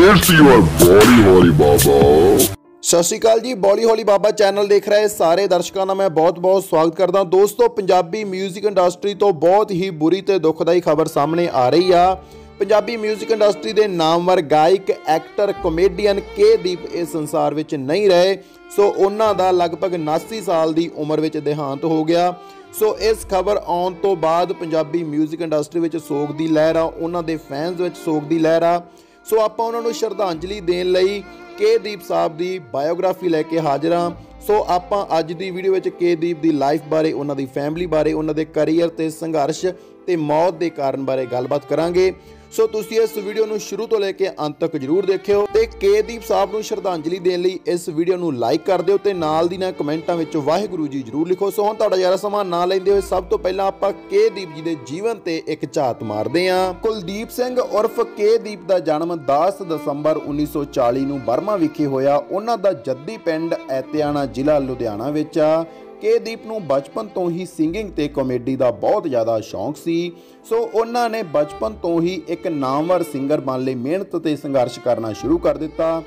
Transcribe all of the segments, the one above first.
It's your body, holy baba. ਸਤਿ ਸ਼੍ਰੀ ਅਕਾਲ ਜੀ ਬੋਲੀ ਹੌਲੀ ਬਾਬਾ ਚੈਨਲ ਦੇਖ ਰਹੇ ਸਾਰੇ ਦਰਸ਼ਕਾਂ ਦਾ ਮੈਂ ਬਹੁਤ-ਬਹੁਤ ਸਵਾਗਤ ਕਰਦਾ ਦੋਸਤੋ ਪੰਜਾਬੀ 뮤직 ਇੰਡਸਟਰੀ ਤੋਂ ਬਹੁਤ ਹੀ ਬੁਰੀ ਤੇ ਦੁਖਦਾਈ ਖਬਰ ਸਾਹਮਣੇ ਆ ਰਹੀ ਆ ਪੰਜਾਬੀ 뮤직 ਇੰਡਸਟਰੀ ਦੇ ਨਾਮਵਰ ਗਾਇਕ ਐਕਟਰ ਕਮੇਡੀਅਨ ਕੇ ਦੀਪ ਇਸ ਸੰਸਾਰ ਵਿੱਚ ਨਹੀਂ ਰਹੇ ਸੋ ਉਹਨਾਂ ਦਾ ਲਗਭਗ 79 ਸਾਲ ਦੀ ਉਮਰ ਵਿੱਚ ਦੇਹਾਂਤ ਹੋ ਗਿਆ ਸੋ ਇਸ ਖਬਰ ਆਉਣ ਤੋਂ ਬਾਅਦ ਪੰਜਾਬੀ 뮤직 ਇੰਡਸਟਰੀ ਵਿੱਚ ਸੋਗ ਦੀ ਲਹਿਰ ਆ ਉਹਨਾਂ ਦੇ ਫੈਨਸ ਵਿੱਚ ਸੋਗ ਦੀ ਲਹਿਰ ਆ ਸੋ ਆਪਾਂ ਉਹਨਾਂ ਨੂੰ ਸ਼ਰਧਾਂਜਲੀ ਦੇਣ ਲਈ ਕੇ ਦੀਪ ਸਾਹਿਬ ਦੀ ਬਾਇਓਗ੍ਰਾਫੀ ਲੈ ਕੇ ਹਾਜ਼ਰ ਹਾਂ। ਸੋ ਆਪਾਂ ਅੱਜ ਦੀ ਵੀਡੀਓ ਵਿੱਚ ਕੇ ਦੀਪ ਦੀ ਲਾਈਫ ਬਾਰੇ, ਉਹਨਾਂ ਦੀ ਫੈਮਿਲੀ ਬਾਰੇ, ਉਹਨਾਂ ਦੇ ਕੈਰੀਅਰ ਤੇ ਸੰਘਰਸ਼ ਤੇ ਮੌਤ ਦੇ ਕਾਰਨ ਬਾਰੇ ਗੱਲਬਾਤ ਕਰਾਂਗੇ। ਸੋ ਤੁਸੀਂ ਇਸ ਵੀਡੀਓ ਨੂੰ ਸ਼ੁਰੂ ਤੋਂ ਲੈ ਕੇ ਅੰਤ ਤੱਕ ਜਰੂਰ ਦੇਖਿਓ ਤੇ ਕੇ ਦੀਪ ਸਾਹਿਬ ਨੂੰ ਸ਼ਰਧਾਂਜਲੀ ਦੇਣ ਲਈ ਇਸ ਵੀਡੀਓ ਨੂੰ ਲਾਈਕ ਕਰ ਦਿਓ ਤੇ ਨਾਲ ਦੀ ਨਾਲ ਕਮੈਂਟਾਂ ਵਿੱਚ ਵਾਹਿਗੁਰੂ ਜੀ ਜਰੂਰ ਲਿਖੋ। ਸੋ ਹੁਣ ਤੁਹਾਡਾ ਜ਼ਿਆਦਾ ਸਮਾਂ ਨਾ ਲੈਂਦੇ ਹੋਏ ਸਭ ਤੋਂ ਪਹਿਲਾਂ ਆਪਾਂ ਕੇ ਦੀਪ ਜੀ ਦੇ ਜੀਵਨ ਤੇ ਇੱਕ ਝਾਤ ਮਾਰਦੇ ਹਾਂ। ਕੁਲਦੀਪ ਸਿੰਘ ਉਰਫ ਕੇ ਦੀਪ ਦਾ ਜਨਮ 10 ਦਸੰਬਰ 1940 ਨੂੰ ਬਰਮਾ ਵਿਖੇ ਹੋਇਆ। ਉਹਨਾਂ ਦਾ ਜੱਦੀ ਪਿੰਡ ਐਤਿਆਣਾ ਜ਼ਿਲ੍ਹਾ ਲੁਧਿਆਣਾ ਵਿੱਚ ਆ। ਕੇ ਦੀਪ ਨੂੰ ਬਚਪਨ ਤੋਂ ਹੀ ਸਿੰਗਿੰਗ ਤੇ ਕਾਮੇਡੀ ਦਾ ਬਹੁਤ ਜ਼ਿਆਦਾ ਸ਼ੌਂਕ ਸੀ। ਸੋ ਉਹਨਾਂ ਨੇ ਬਚਪਨ ਤੋਂ ਹੀ ਇੱਕ ਨਾਮਵਰ ਸਿੰਗਰ ਬਣ ਲਈ, ਮਿਹਨਤ ਤੇ ਸੰਘਰਸ਼ ਕਰਨਾ ਸ਼ੁਰੂ ਕਰ ਦਿੱਤਾ।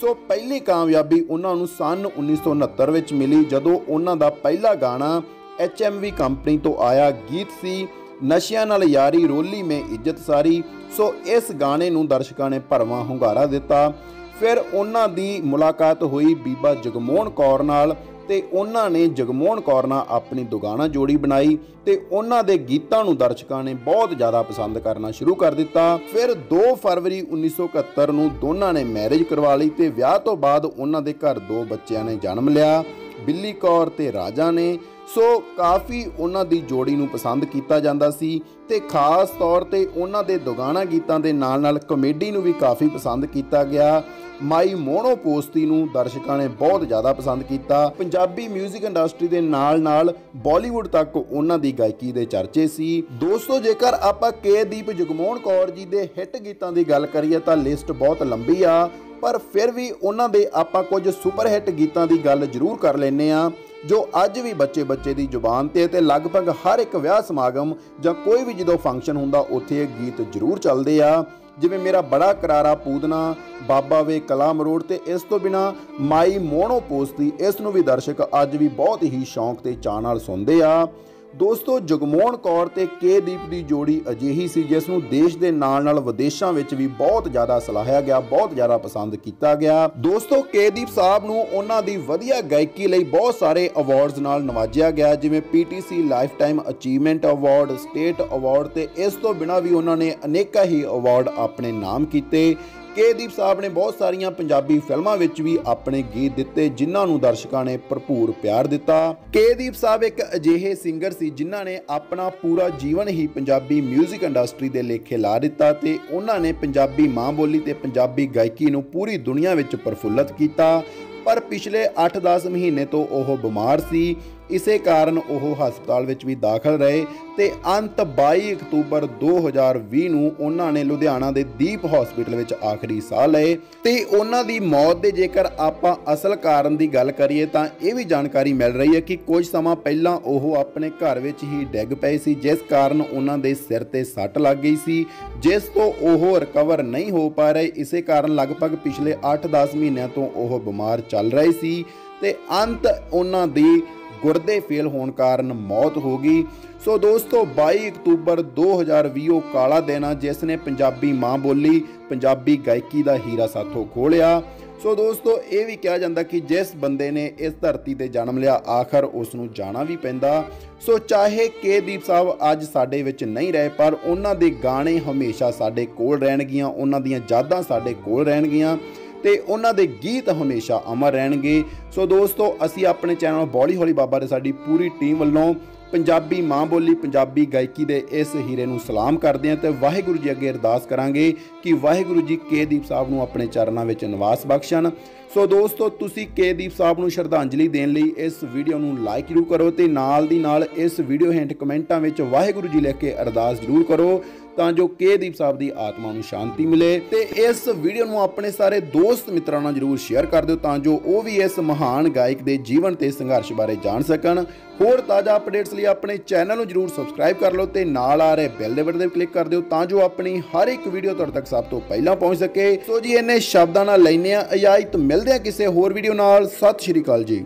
ਸੋ ਪਹਿਲੀ ਕਾਮਯਾਬੀ ਉਹਨਾਂ ਨੂੰ ਸਨ 1969 ਵਿੱਚ ਮਿਲੀ, ਜਦੋਂ ਉਹਨਾਂ ਦਾ ਪਹਿਲਾ ਗਾਣਾ HMV ਕੰਪਨੀ ਤੋਂ ਆਇਆ ਗੀਤ ਸੀ, ਨਸ਼ਿਆਂ ਨਾਲ ਯਾਰੀ ਰੋਲੀ ਮੇ ਇੱਜ਼ਤ ਸਾਰੀ। ਸੋ ਇਸ ਗਾਣੇ ਨੂੰ ਦਰਸ਼ਕਾਂ ਨੇ ਭਰਵਾਂ ਹੁੰਗਾਰਾ ਦਿੱਤਾ। ਫਿਰ ਉਹਨਾਂ ਦੀ ਮੁਲਾਕਾਤ ਹੋਈ ਬੀਬਾ ਜਗਮੋਹਨ ਕੌਰ ਨਾਲ। ਤੇ ਉਹਨਾਂ ਨੇ ਜਗਮੋਹਨ ਕੌਰ ਨਾਲ ਆਪਣੀ ਦੁਗਾਨਾ ਜੋੜੀ ਬਣਾਈ ਤੇ ਉਹਨਾਂ ਦੇ ਗੀਤਾਂ ਨੂੰ ਦਰਸ਼ਕਾਂ ਨੇ ਬਹੁਤ ਜ਼ਿਆਦਾ ਪਸੰਦ ਕਰਨਾ ਸ਼ੁਰੂ ਕਰ ਦਿੱਤਾ। ਫਿਰ 2 ਫਰਵਰੀ 1971 ਨੂੰ ਦੋਨਾਂ ਨੇ ਮੈਰਿਜ ਕਰਵਾ ਲਈ ਤੇ ਵਿਆਹ ਤੋਂ ਬਾਅਦ ਉਹਨਾਂ ਦੇ ਘਰ ਦੋ ਬੱਚਿਆਂ ਨੇ ਜਨਮ ਲਿਆ। ਬਿੱਲੀ ਕੌਰ ਤੇ ਰਾਜਾ ਨੇ, ਸੋ ਕਾਫੀ ਉਹਨਾਂ ਦੀ ਜੋੜੀ ਨੂੰ ਪਸੰਦ ਕੀਤਾ ਜਾਂਦਾ ਸੀ ਤੇ ਖਾਸ ਤੌਰ ਤੇ ਉਹਨਾਂ ਦੇ ਦੁਗਾਣਾ ਗੀਤਾਂ ਦੇ ਨਾਲ-ਨਾਲ ਕਮੇਡੀ ਨੂੰ ਵੀ ਕਾਫੀ ਪਸੰਦ ਕੀਤਾ ਗਿਆ। ਮਾਈ ਮੋਨੋ ਪੋਸਤੀ ਨੂੰ ਦਰਸ਼ਕਾਂ ਨੇ ਬਹੁਤ ਜ਼ਿਆਦਾ ਪਸੰਦ ਕੀਤਾ। ਪੰਜਾਬੀ 뮤직 ਇੰਡਸਟਰੀ ਦੇ ਨਾਲ-ਨਾਲ ਬਾਲੀਵੁੱਡ ਤੱਕ ਉਹਨਾਂ ਦੀ ਗਾਇਕੀ ਦੇ ਚਰਚੇ ਸੀ। ਦੋਸਤੋ, ਜੇਕਰ ਆਪਾਂ ਕੇ ਦੀਪ ਜਗਮੋਹਨ ਕੌਰ ਜੀ ਦੇ ਹਿੱਟ ਗੀਤਾਂ ਦੀ ਗੱਲ ਕਰੀਏ ਤਾਂ ਲਿਸਟ ਬਹੁਤ ਲੰਬੀ ਆ। ਪਰ ਫਿਰ ਵੀ ਉਹਨਾਂ ਦੇ ਆਪਾਂ ਕੁਝ ਸੁਪਰ ਹਿੱਟ ਗੀਤਾਂ ਦੀ ਗੱਲ ਜ਼ਰੂਰ ਕਰ ਲੈਨੇ ਆ ਜੋ ਅੱਜ ਵੀ ਬੱਚੇ ਬੱਚੇ ਦੀ ਜ਼ੁਬਾਨ ਤੇ ਤੇ ਲਗਭਗ ਹਰ ਇੱਕ ਵਿਆਹ ਸਮਾਗਮ ਜਾਂ ਕੋਈ ਵੀ ਜਦੋਂ ਫੰਕਸ਼ਨ ਹੁੰਦਾ, ਉੱਥੇ ਇਹ ਗੀਤ ਜ਼ਰੂਰ ਚੱਲਦੇ ਆ। ਜਿਵੇਂ ਮੇਰਾ ਬੜਾ ਕਰਾਰਾ ਪੂਦਨਾ, ਬਾਬਾ ਵੇ ਕਲਾਮ ਰੋਡ ਤੇ ਇਸ ਤੋਂ ਬਿਨਾ ਮਾਈ ਮੋਨੋ ਪੋਸਤੀ, ਇਸ ਨੂੰ ਵੀ ਦਰਸ਼ਕ ਅੱਜ ਵੀ ਬਹੁਤ ਹੀ ਸ਼ੌਂਕ ਤੇ ਚਾਅ ਨਾਲ ਸੁਣਦੇ ਆ। ਦੋਸਤੋ, ਜਗਮੋਹਨ ਕੌਰ ਤੇ ਕੇ ਦੀਪ ਦੀ ਜੋੜੀ ਅਜਿਹੀ ਸੀ, ਜਿਸ ਨੂੰ ਦੇਸ਼ ਦੇ ਨਾਲ ਨਾਲ ਵਿਦੇਸ਼ਾਂ ਵਿੱਚ ਵੀ ਬਹੁਤ ਜ਼ਿਆਦਾ ਸਲਾਹਿਆ ਗਿਆ, ਬਹੁਤ ਜ਼ਿਆਦਾ ਪਸੰਦ ਕੀਤਾ ਗਿਆ। ਦੋਸਤੋ ਕੇ ਦੀਪ ਸਾਹਿਬ ਨੂੰ ਉਹਨਾਂ ਦੀ ਵਧੀਆ ਗਾਇਕੀ ਲਈ ਬਹੁਤ ਸਾਰੇ ਅਵਾਰਡਸ ਨਾਲ ਨਵਾਜਿਆ ਗਿਆ, ਜਿਵੇਂ PTC lifetime achievement award state award ਤੇ ਇਸ ਤੋਂ ਬਿਨਾਂ ਵੀ ਉਹਨਾਂ ਨੇ ਅਨੇਕਾਂ ਹੀ ਅਵਾਰਡ ਆਪਣੇ ਨਾਮ ਕੀਤੇ। ਕੇ ਦੀਪ ਸਾਹਿਬ ਨੇ ਬਹੁਤ ਸਾਰੀਆਂ ਪੰਜਾਬੀ ਫਿਲਮਾਂ ਵਿੱਚ ਵੀ ਆਪਣੇ ਗੀਤ ਦਿੱਤੇ, ਜਿਨ੍ਹਾਂ ਨੂੰ ਦਰਸ਼ਕਾਂ ਨੇ ਭਰਪੂਰ ਪਿਆਰ ਦਿੱਤਾ। ਕੇ ਦੀਪ ਸਾਹਿਬ ਇੱਕ ਅਜਿਹੇ ਸਿੰਗਰ ਸੀ, ਜਿਨ੍ਹਾਂ ਨੇ ਆਪਣਾ ਪੂਰਾ ਜੀਵਨ ਹੀ ਪੰਜਾਬੀ 뮤직 ਇੰਡਸਟਰੀ ਦੇ ਲੇਖੇ ਲਾ ਦਿੱਤਾ ਤੇ ਉਹਨਾਂ ਨੇ ਪੰਜਾਬੀ ਮਾਂ ਬੋਲੀ ਤੇ ਪੰਜਾਬੀ ਗਾਇਕੀ ਨੂੰ ਪੂਰੀ ਦੁਨੀਆ ਵਿੱਚ ਪ੍ਰਫੁੱਲਤ ਕੀਤਾ। ਪਰ ਪਿਛਲੇ 8-10 ਮਹੀਨੇ ਤੋਂ ਉਹ ਬਿਮਾਰ ਸੀ। ਇਸੇ ਕਾਰਨ ਉਹ ਹਸਪਤਾਲ ਵਿੱਚ ਵੀ ਦਾਖਲ ਰਹੇ ਤੇ ਅੰਤ 22 ਅਕਤੂਬਰ 2020 ਨੂੰ ਉਹਨਾਂ ਨੇ ਲੁਧਿਆਣਾ ਦੇ ਦੀਪ ਹਸਪੀਟਲ ਵਿੱਚ ਆਖਰੀ ਸਾਹ ਲਏ ਤੇ ਉਹਨਾਂ ਦੀ ਮੌਤ ਦੇ ਜੇਕਰ ਆਪਾਂ ਅਸਲ ਕਾਰਨ ਦੀ ਗੱਲ ਕਰੀਏ ਤਾਂ ਇਹ ਵੀ ਜਾਣਕਾਰੀ ਮਿਲ ਰਹੀ ਹੈ ਕਿ ਕੁਝ ਸਮਾਂ ਪਹਿਲਾਂ ਉਹ ਆਪਣੇ ਘਰ ਵਿੱਚ ਹੀ ਡਿੱਗ ਪਏ ਸੀ, ਜਿਸ ਕਾਰਨ ਉਹਨਾਂ ਦੇ ਸਿਰ ਤੇ ਸੱਟ ਲੱਗ ਗਈ ਸੀ, ਜਿਸ ਤੋਂ ਉਹ ਰਿਕਵਰ ਨਹੀਂ ਹੋ ਪਾ ਰਹੇ। ਇਸੇ ਕਾਰਨ ਲਗਭਗ ਪਿਛਲੇ 8-10 ਮਹੀਨਿਆਂ ਤੋਂ ਉਹ ਬਿਮਾਰ ਚੱਲ ਰਹੇ ਸੀ। ਤੇ ਅੰਤ ਉਹਨਾਂ ਦੀ ਗੁਰਦੇ ਫੇਲ ਹੋਣ ਕਾਰਨ ਮੌਤ ਹੋ ਗਈ। ਸੋ ਦੋਸਤੋ 22 ਅਕਤੂਬਰ 2020 ਉਹ ਕਾਲਾ ਦਿਨ ਆ, ਜਿਸ ਨੇ ਪੰਜਾਬੀ ਮਾਂ ਬੋਲੀ, ਪੰਜਾਬੀ ਗਾਇਕੀ ਦਾ ਹੀਰਾ ਸਾਥੋਂ ਖੋਲਿਆ। ਸੋ ਦੋਸਤੋ, ਇਹ ਵੀ ਕਿਹਾ ਜਾਂਦਾ ਕਿ ਜਿਸ ਬੰਦੇ ਨੇ ਇਸ ਧਰਤੀ ਤੇ ਜਨਮ ਲਿਆ, ਆਖਰ ਉਸ ਨੂੰ ਜਾਣਾ ਵੀ ਪੈਂਦਾ। ਸੋ ਚਾਹੇ ਕੇ ਦੀਪ ਸਾਹਿਬ ਅੱਜ ਸਾਡੇ ਵਿੱਚ ਨਹੀਂ ਰਹੇ, ਪਰ ਉਹਨਾਂ ਦੇ ਗਾਣੇ ਹਮੇਸ਼ਾ ਸਾਡੇ ਕੋਲ ਰਹਿਣਗੀਆਂ, ਉਹਨਾਂ ਦੀਆਂ ਯਾਦਾਂ ਸਾਡੇ ਕੋਲ ਰਹਿਣਗੀਆਂ। ਤੇ ਉਹਨਾਂ ਦੇ ਗੀਤ ਹਮੇਸ਼ਾ ਅਮਰ ਰਹਿਣਗੇ। ਸੋ ਦੋਸਤੋ, ਅਸੀਂ ਆਪਣੇ ਚੈਨਲ ਬੋਲੀ ਹੌਲੀ ਬਾਬਾ ਦੇ ਸਾਡੀ ਪੂਰੀ ਟੀਮ ਵੱਲੋਂ ਪੰਜਾਬੀ ਮਾਂ ਬੋਲੀ, ਪੰਜਾਬੀ ਗਾਇਕੀ ਦੇ ਇਸ ਹੀਰੇ ਨੂੰ ਸਲਾਮ ਕਰਦੇ ਹਾਂ ਤੇ ਵਾਹਿਗੁਰੂ ਜੀ ਅੱਗੇ ਅਰਦਾਸ ਕਰਾਂਗੇ ਕਿ ਵਾਹਿਗੁਰੂ ਜੀ ਕੇ ਦੀਪ ਸਾਹਿਬ ਨੂੰ ਆਪਣੇ ਚਰਨਾਂ ਵਿੱਚ ਨਿਵਾਸ ਬਖਸ਼ਣ। ਸੋ ਦੋਸਤੋ, ਤੁਸੀਂ ਕੇ ਦੀਪ ਸਾਹਿਬ ਨੂੰ ਸ਼ਰਧਾਂਜਲੀ ਦੇਣ ਲਈ ਇਸ ਵੀਡੀਓ ਨੂੰ ਲਾਈਕ ਜ਼ਰੂਰ ਕਰੋ ਤੇ ਨਾਲ ਦੀ ਨਾਲ ਇਸ ਵੀਡੀਓ ਹੇਠ ਕਮੈਂਟਾਂ ਵਿੱਚ ਵਾਹਿਗੁਰੂ ਜੀ ਲਿਖ ਕੇ ਅਰਦਾਸ ਜ਼ਰੂਰ ਕਰੋ। ਤਾਂ ਜੋ ਕੇਦੀਪ ਸਾਹਿਬ ਦੀ ਆਤਮਾ ਨੂੰ ਸ਼ਾਂਤੀ ਮਿਲੇ ਤੇ ਇਸ ਵੀਡੀਓ ਨੂੰ ਆਪਣੇ ਸਾਰੇ ਦੋਸਤ ਮਿੱਤਰਾਂ ਨਾਲ ਜਰੂਰ ਸ਼ੇਅਰ ਕਰ ਦਿਓ ਤਾਂ ਜੋ ਉਹ ਵੀ ਇਸ ਮਹਾਨ ਗਾਇਕ ਦੇ ਜੀਵਨ ਤੇ ਸੰਘਰਸ਼ ਬਾਰੇ ਜਾਣ ਸਕਣ। ਹੋਰ ਤਾਜ਼ਾ ਅਪਡੇਟਸ ਲਈ ਆਪਣੇ ਚੈਨਲ ਨੂੰ ਜਰੂਰ ਸਬਸਕ੍ਰਾਈਬ ਕਰ ਲਓ ਤੇ ਨਾਲ ਆ ਰਹੇ ਬੈਲ ਦੇ ਬਟਨ ਤੇ ਕਲਿੱਕ ਕਰ ਦਿਓ ਤਾਂ ਜੋ ਆਪਣੀ ਹਰ ਇੱਕ ਵੀਡੀਓ ਤੁਹਾਡੇ ਤੱਕ ਸਭ ਤੋਂ ਪਹਿਲਾਂ ਪਹੁੰਚ ਸਕੇ। ਸੋ ਜੀ, ਇੰਨੇ ਸ਼ਬਦਾਂ ਨਾਲ ਲੈਨੇ ਆ ਇਜਾਜ਼ਤ ਮਿਲਦੇ ਆ ਕਿਸੇ ਹੋਰ ਵੀਡੀਓ ਨਾਲ। ਸਤਿ ਸ਼੍ਰੀ ਅਕਾਲ ਜੀ।